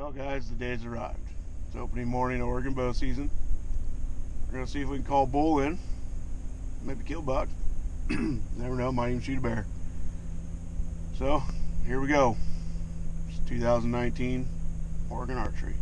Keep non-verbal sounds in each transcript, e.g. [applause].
Well, guys, the day's arrived. It's opening morning Oregon bow season. We're going to see if we can call bull in. Maybe kill buck. [clears throat] Never know, might even shoot a bear. So, here we go. It's 2019 Oregon Archery.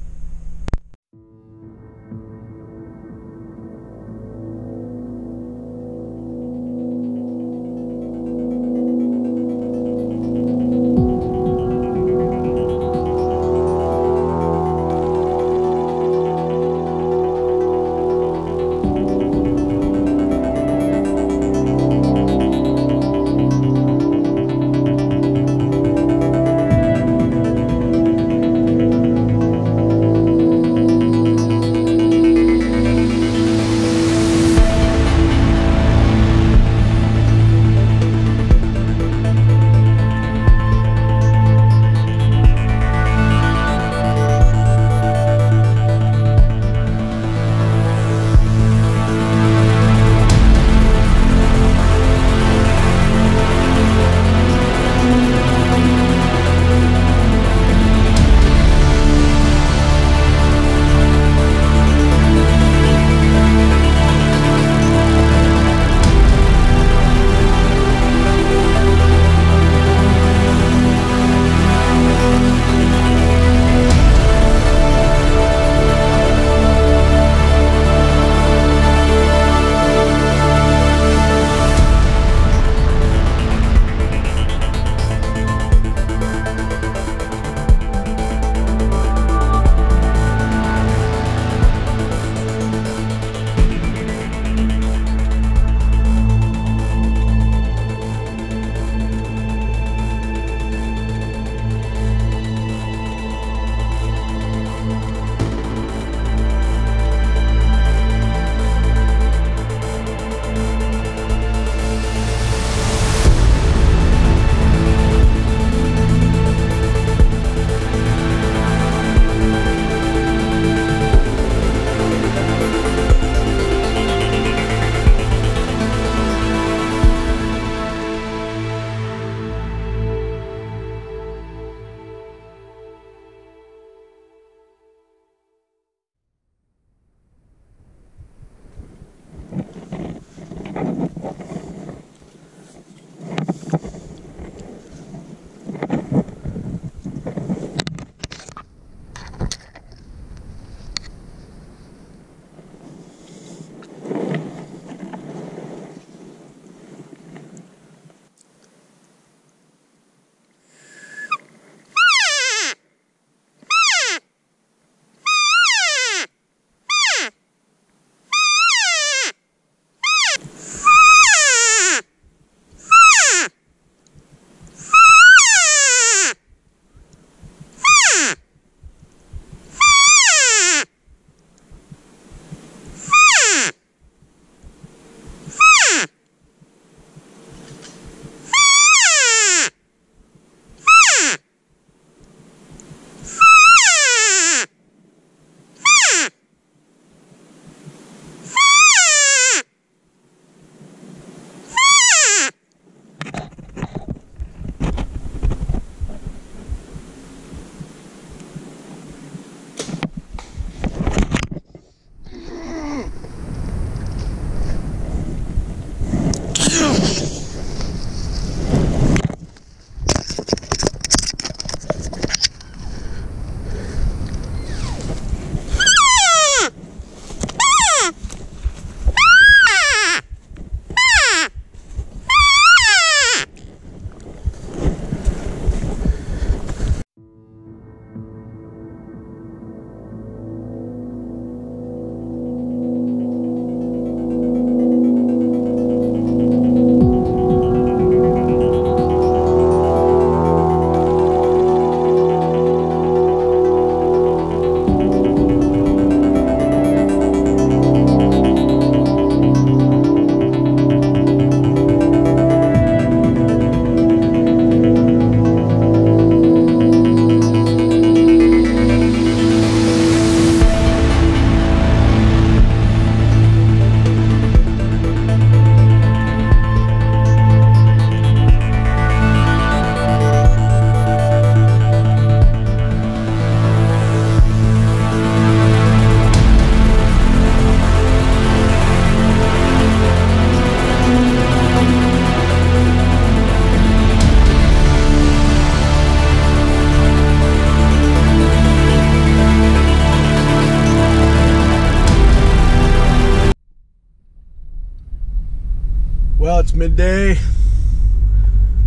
Midday.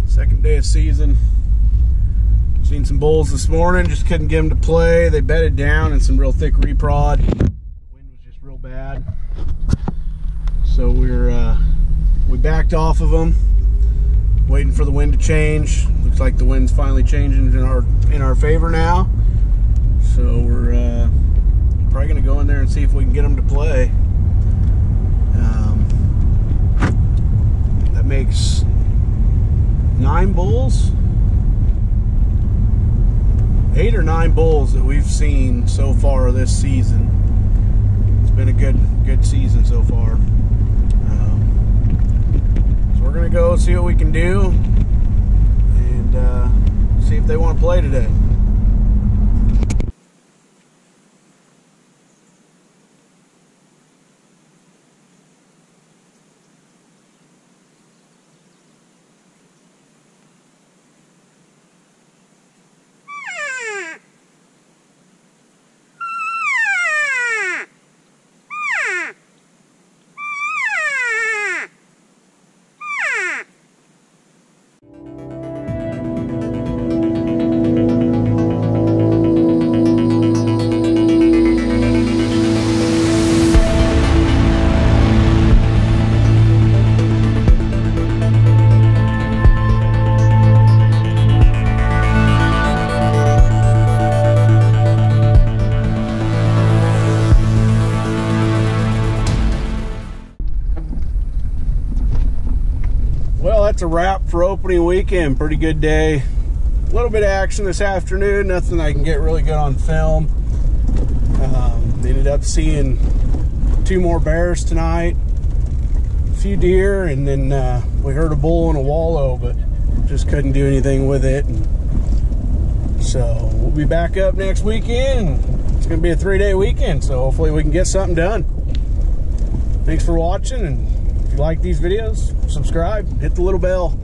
Second day of season. Seen some bulls this morning, just couldn't get them to play. They bedded down in some real thick reprod. The wind was just real bad. So we're uh, we backed off of them, waiting for the wind to change. Looks like the wind's finally changing in our in our favor now. So we're uh, probably gonna go in there and see if we can get them to play. Um, that makes nine bulls eight or nine bulls that we've seen so far this season. It's been a good good season so far. Um, so we're gonna go see what we can do and uh, see if they want to play today. That's a wrap for opening weekend. Pretty good day. A little bit of action this afternoon. Nothing I can get really good on film. Um, ended up seeing two more bears tonight, a few deer, and then uh, we heard a bull and a wallow, but just couldn't do anything with it. And so we'll be back up next weekend. It's going to be a three-day weekend, so hopefully we can get something done. Thanks for watching, and if you like these videos, subscribe, hit the little bell.